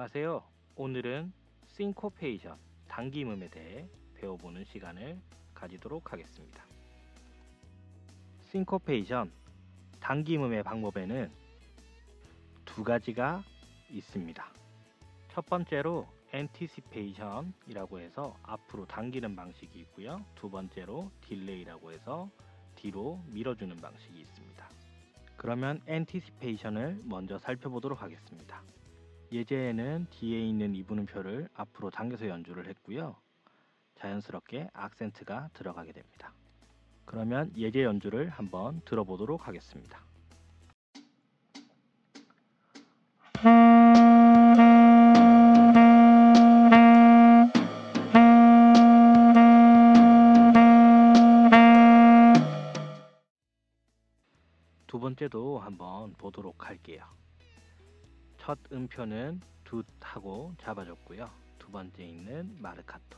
안녕하세요. 오늘은 싱코페이션, 당김음에 대해 배워보는 시간을 가지도록 하겠습니다. 싱코페이션, 당김음의 방법에는 두 가지가 있습니다. 첫 번째로 anticipation이라고 해서 앞으로 당기는 방식이 있고요. 두 번째로 delay라고 해서 뒤로 밀어주는 방식이 있습니다. 그러면 anticipation을 먼저 살펴보도록 하겠습니다. 예제에는 뒤에 있는 이분음표를 앞으로 당겨서 연주를 했고요. 자연스럽게 악센트가 들어가게 됩니다. 그러면 예제 연주를 한번 들어보도록 하겠습니다. 두 번째도 한번 보도록 할게요. 첫 음표는 둣하고 잡아줬고요. 두 번째 있는 마르카토.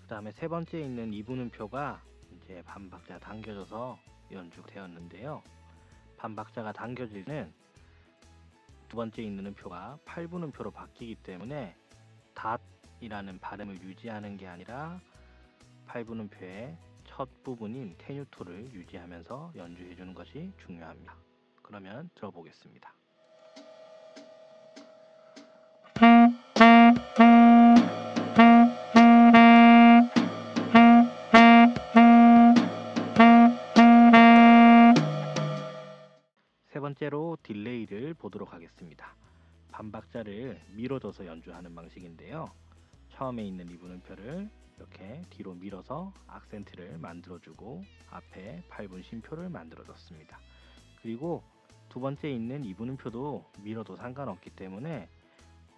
그 다음에 세 번째 있는 이분음표가 이제 반박자 당겨져서 연주되었는데요. 반박자가 당겨지는 두 번째 있는 음표가 8분음표로 바뀌기 때문에 닷이라는 발음을 유지하는 게 아니라 8분음표의 첫 부분인 테뉴토를 유지하면서 연주해 주는 것이 중요합니다. 그러면 들어보겠습니다. 세 번째로 딜레이를 보도록 하겠습니다. 반박자를 밀어줘서 연주하는 방식인데요. 처음에 있는 이분음표를 이렇게 뒤로 밀어서 악센트를 만들어주고 앞에 8분 쉼표를 만들어줬습니다. 그리고 두 번째 있는 이분음표도 밀어도 상관없기 때문에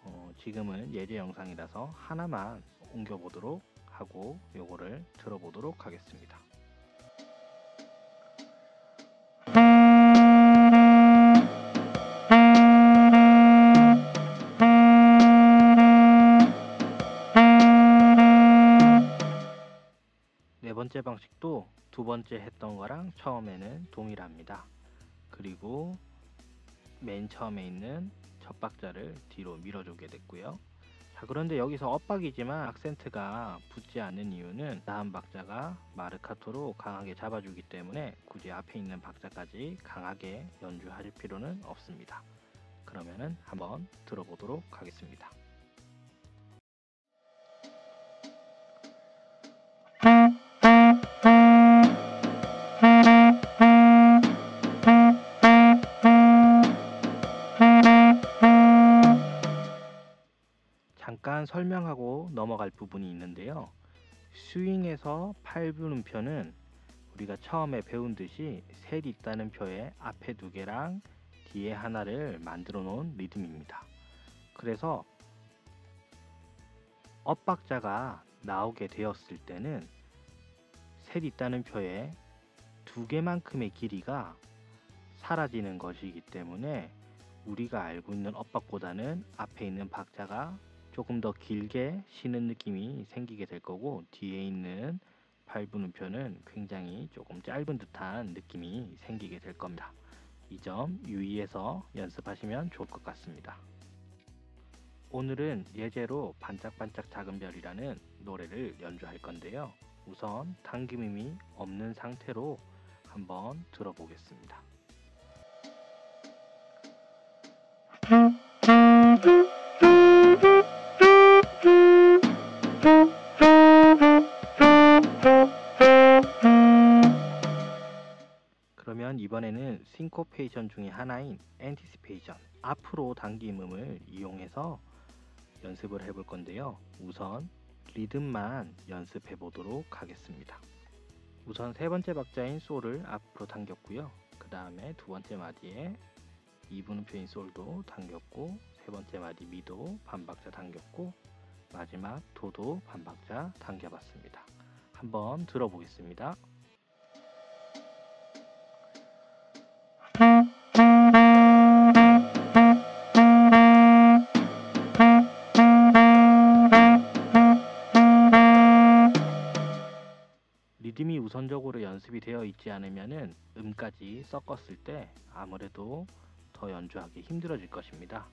어, 지금은 예제 영상이라서 하나만 옮겨보도록 하고 요거를 들어보도록 하겠습니다. 방식도 두 번째 했던 거랑 처음에는 동일합니다. 그리고 맨 처음에 있는 첫 박자를 뒤로 밀어주게 됐고요. 자 그런데 여기서 엇박이지만 악센트가 붙지 않는 이유는 다음 박자가 마르카토로 강하게 잡아주기 때문에 굳이 앞에 있는 박자까지 강하게 연주할 필요는 없습니다. 그러면은 한번 들어보도록 하겠습니다. 잠깐 설명하고 넘어갈 부분이 있는데요. 스윙에서 8분음표는 우리가 처음에 배운 듯이 셋 있다는 표에 앞에 두 개랑 뒤에 하나를 만들어 놓은 리듬입니다. 그래서 엇박자가 나오게 되었을 때는 셋 있다는 표에 두 개만큼의 길이가 사라지는 것이기 때문에 우리가 알고 있는 엇박보다는 앞에 있는 박자가 조금 더 길게 쉬는 느낌이 생기게 될 거고 뒤에 있는 8분음표는 굉장히 조금 짧은 듯한 느낌이 생기게 될 겁니다. 이 점 유의해서 연습하시면 좋을 것 같습니다. 오늘은 예제로 반짝반짝 작은 별이라는 노래를 연주할 건데요. 우선 당김음이 없는 상태로 한번 들어보겠습니다. 그러면 이번에는 syncopation 중에 하나인 anticipation 앞으로 당김음을 이용해서 연습을 해볼 건데요. 우선 리듬만 연습해 보도록 하겠습니다. 우선 세 번째 박자인 솔을 앞으로 당겼고요. 그 다음에 두 번째 마디에 2분음표인 솔도 당겼고 세 번째 마디 미도 반박자 당겼고 마지막 도도 반박자 당겨봤습니다. 한번 들어보겠습니다. 리듬이 우선적으로 연습이 되어 있지 않으면은 음까지 섞었을 때 아무래도 더 연주하기 힘들어질 것입니다.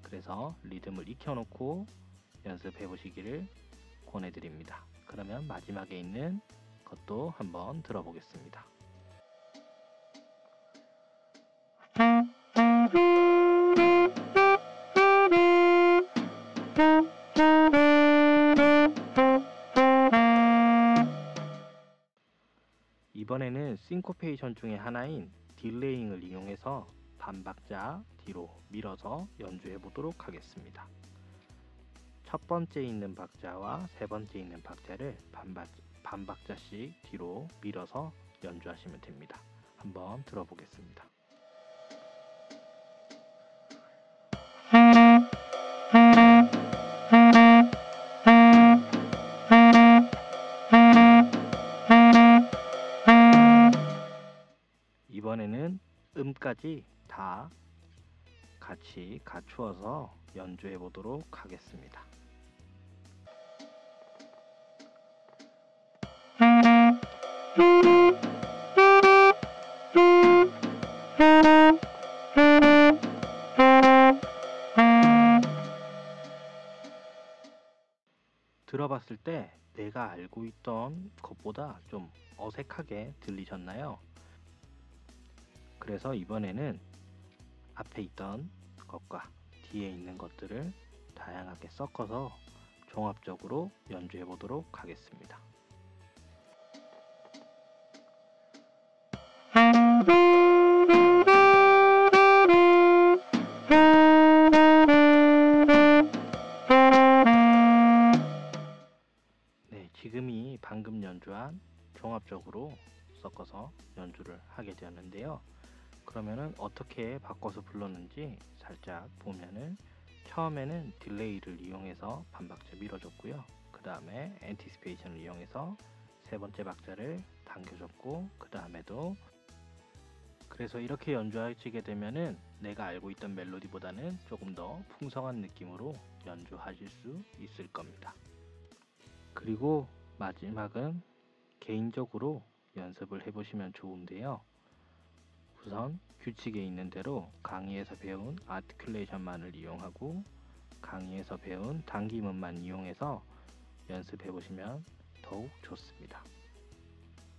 그래서 리듬을 익혀놓고 연습해 보시기를 권해드립니다. 그러면 마지막에 있는 것도 한번 들어보겠습니다. 이번에는 싱코페이션 중에 하나인 딜레잉을 이용해서 반박자 뒤로 밀어서 연주해 보도록 하겠습니다. 첫 번째 있는 박자와 세 번째 있는 박자를 반박, 반박자씩 뒤로 밀어서 연주하시면 됩니다. 한번 들어보겠습니다. 이번에는 음까지 다 같이 갖추어서 연주해 보도록 하겠습니다. 들어봤을 때 내가 알고 있던 것보다 좀 어색하게 들리셨나요? 그래서 이번에는 앞에 있던 것과 뒤에 있는 것들을 다양하게 섞어서 종합적으로 연주해 보도록 하겠습니다. 네, 지금이 방금 연주한 종합적으로 섞어서 연주를 하게 되었는데요. 그러면은 어떻게 바꿔서 불렀는지 살짝 보면은 처음에는 delay를 이용해서 반박자 밀어줬고요. 그 다음에 anticipation을 이용해서 세 번째 박자를 당겨줬고 그 다음에도 그래서 이렇게 연주하시게 되면은 내가 알고 있던 멜로디보다는 조금 더 풍성한 느낌으로 연주하실 수 있을 겁니다. 그리고 마지막은 개인적으로 연습을 해보시면 좋은데요. 우선 규칙에 있는 대로 강의에서 배운 아티큘레이션만을 이용하고 강의에서 배운 단기문만 이용해서 연습해 보시면 더욱 좋습니다.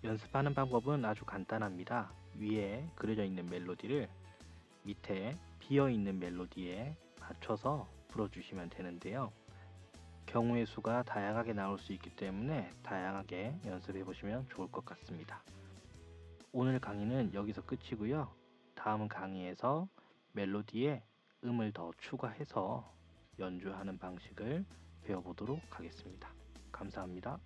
연습하는 방법은 아주 간단합니다. 위에 그려져 있는 멜로디를 밑에 비어 있는 멜로디에 맞춰서 불어주시면 되는데요. 경우의 수가 다양하게 나올 수 있기 때문에 다양하게 연습해 보시면 좋을 것 같습니다. 오늘 강의는 여기서 끝이고요. 다음 강의에서 멜로디에 음을 더 추가해서 연주하는 방식을 배워보도록 하겠습니다. 감사합니다.